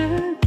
should